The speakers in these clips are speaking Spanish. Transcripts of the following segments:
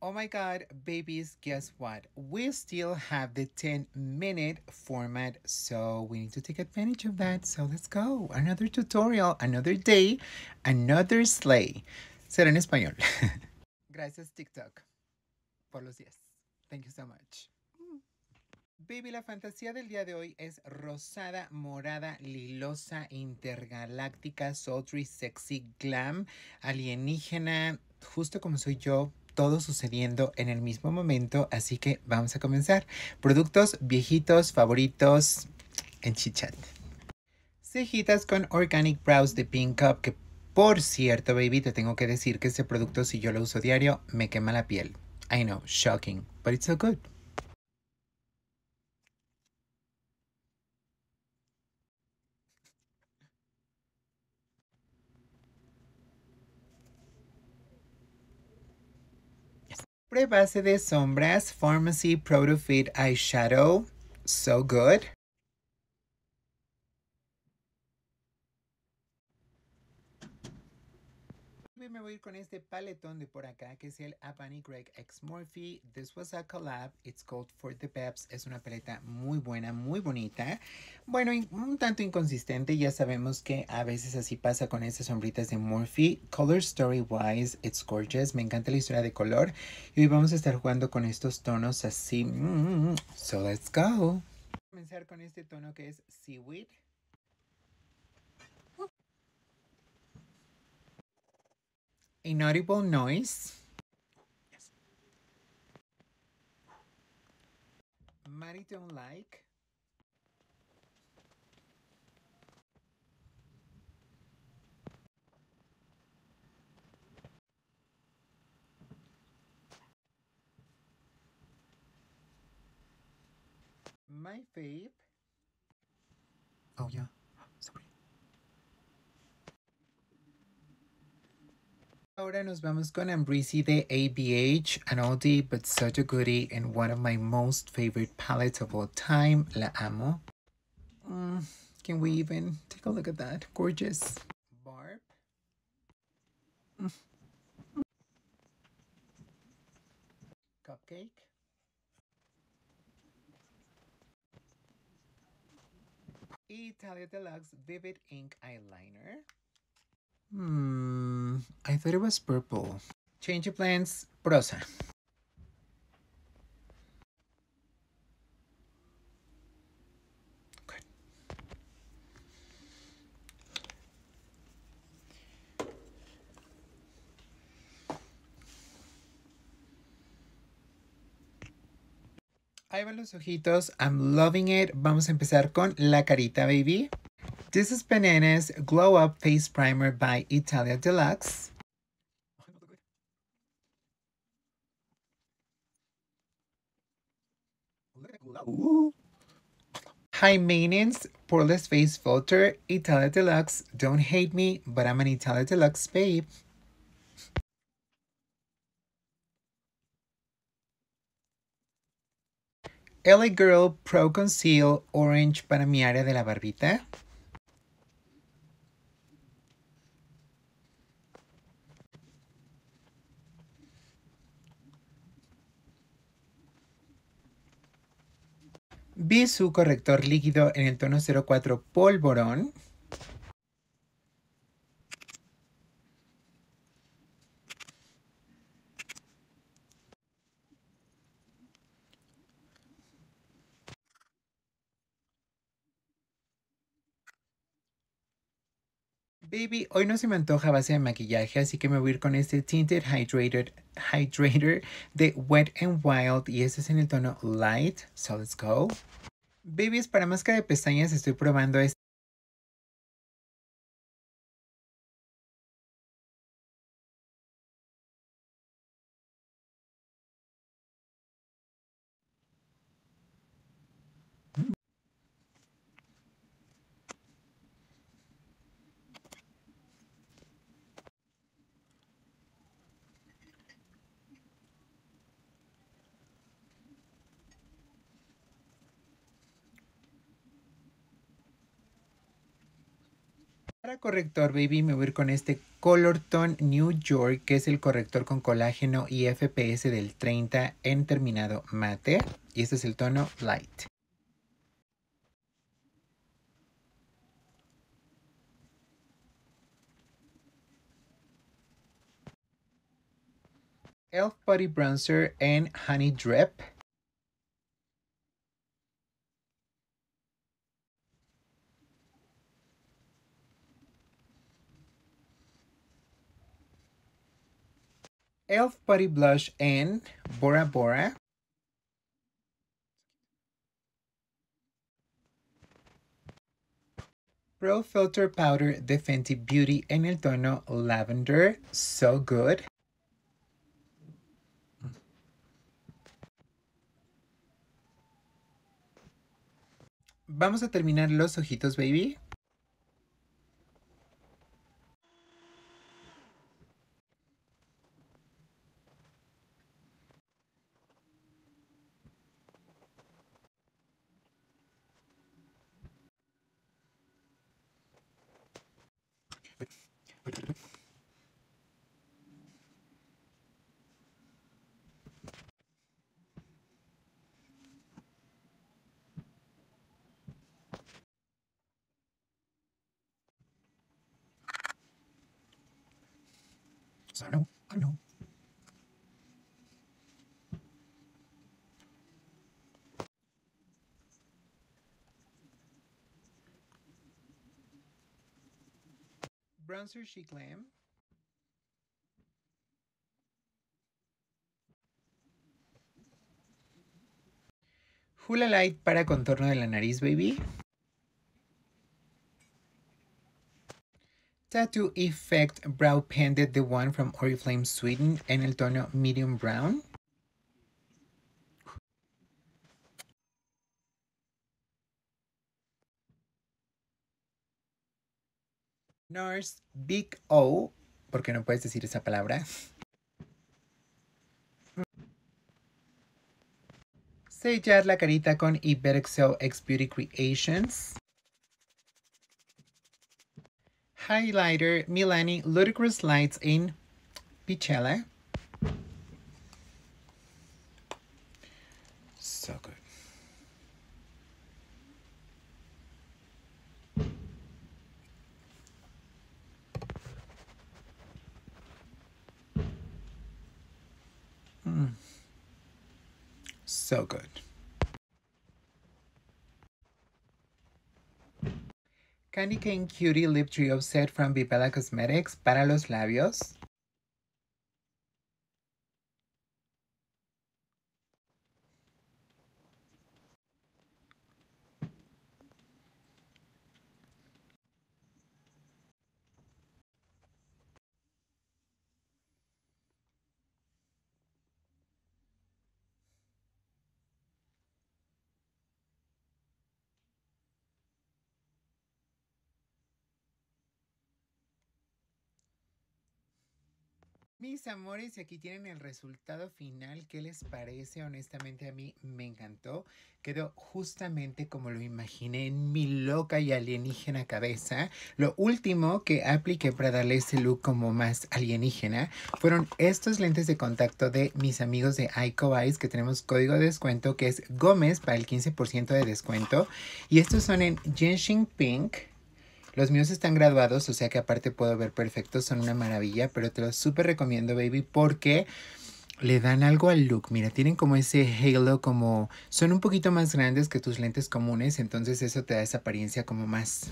Oh my god, babies, guess what? We still have the 10 minute format, so we need to take advantage of that. So let's go. Another tutorial, another day, another sleigh. Será en español. Gracias, TikTok, por los 10. Thank you so much. Baby, la fantasía del día de hoy es rosada, morada, lilosa, intergaláctica, sultry, sexy, glam, alienígena, justo como soy yo, todo sucediendo en el mismo momento, así que vamos a comenzar. Productos viejitos, favoritos en chichat. Cejitas con Organic Brows de Pink Up, que por cierto, baby, te tengo que decir que este producto si yo lo uso diario me quema la piel. I know, shocking, but it's so good. Base de sombras, Pharmacy Protofade Eyeshadow. So good. Voy ir con este paletón de por acá que es el Avani Greg X Morphe. This was a collab. It's called For the Peps. Es una paleta muy buena, muy bonita. Bueno, un tanto inconsistente. Ya sabemos que a veces así pasa con estas sombritas de Morphe. Color Story Wise, it's gorgeous. Me encanta la historia de color. Y hoy vamos a estar jugando con estos tonos así. So let's go. Vamos a comenzar con este tono que es Seaweed. Inaudible noise. Yes. Maddie don't like. My vape. Oh yeah. Ahora nos vamos con Ambreezy de ABH, an oldie but such a goodie and one of my most favorite palettes of all time. La amo. Mm, can we even take a look at that? Gorgeous. Barb. Mm. Cupcake. Italia Deluxe Vivid Ink Eyeliner. Hmm, I thought it was purple. Change of plans, prosa. Ahí van los ojitos. I'm loving it. Vamos a empezar con la carita, baby. This is Bananas Glow Up Face Primer by Italia Deluxe. High maintenance poreless face filter Italia Deluxe. Don't hate me, but I'm an Italia Deluxe babe. LA Girl Pro Conceal Orange para mi área de la barbita. Vi su corrector líquido en el tono 04 polvorón. Baby, hoy no se me antoja base de maquillaje, así que me voy a ir con este Tinted Hydrated Hydrator de Wet n Wild y este es en el tono Light, so let's go. Babies, para máscara de pestañas estoy probando este. Para corrector, baby, me voy a ir con este Color Tone New York, que es el corrector con colágeno y FPS del 30 en terminado mate. Y este es el tono Light. Elf Body Bronzer en Honey Drip. Elf Body Blush en Bora Bora. Pro Filter Powder de Fenty Beauty en el tono Lavender. So good. Vamos a terminar los ojitos, baby. So I don't, I don't. Bronzer Glam. Hula Light para contorno de la nariz, baby. Tattoo Effect Brow Pendant, the one from Oriflame Sweden, en el tono Medium Brown. NARS Big O, porque no puedes decir esa palabra. Sellar la carita con Iberexo X Beauty Creations. Highlighter Milani Ludicrous Lights in Pichella. Mm. So good. Candy Cane Cutie Lip Trio Set from Vipella Cosmetics para los labios. Mis amores, y aquí tienen el resultado final. ¿Qué les parece? Honestamente a mí me encantó. Quedó justamente como lo imaginé en mi loca y alienígena cabeza. Lo último que apliqué para darle ese look como más alienígena fueron estos lentes de contacto de mis amigos de Ico Eyes que tenemos código de descuento que es Gómez para el 15% de descuento. Y estos son en Genshin Pink los míos están graduados, o sea que aparte puedo ver perfecto, son una maravilla, pero te los súper recomiendo, baby, porque le dan algo al look. Mira, tienen como ese halo, como son un poquito más grandes que tus lentes comunes, entonces eso te da esa apariencia como más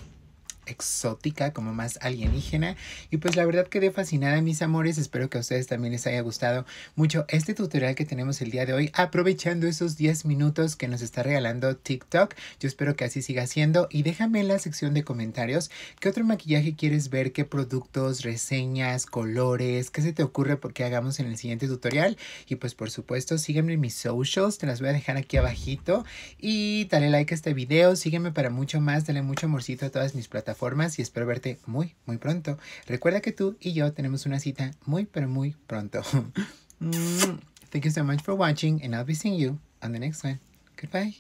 exótica, como más alienígena. Y pues la verdad quedé fascinada, mis amores. Espero que a ustedes también les haya gustado mucho este tutorial que tenemos el día de hoy, aprovechando esos 10 minutos que nos está regalando TikTok. Yo espero que así siga siendo. Y déjame en la sección de comentarios qué otro maquillaje quieres ver, qué productos, reseñas, colores, qué se te ocurre porque hagamos en el siguiente tutorial. Y pues por supuesto, sígueme en mis socials, te las voy a dejar aquí abajito. Y dale like a este video, sígueme para mucho más, dale mucho amorcito a todas mis plataformas formas y espero verte muy, muy pronto. Recuerda que tú y yo tenemos una cita muy, pero muy pronto. Thank you so much for watching and I'll be seeing you on the next one. Goodbye.